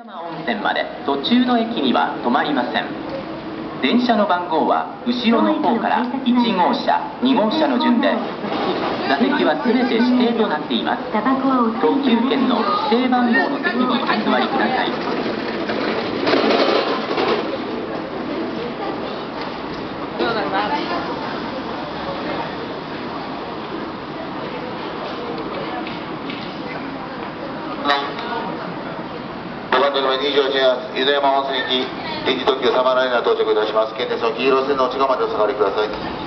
温泉まで途中の駅には止まりません。電車の番号は後ろの方から1号車2号車の順で座席は全て指定となっています。特急券の指定番号の席にお座りください。5番乗り場28発、伊豆山温泉行き、臨時特急サマーライナー到着いたします。県鉄の黄色線の内側までお下がりください。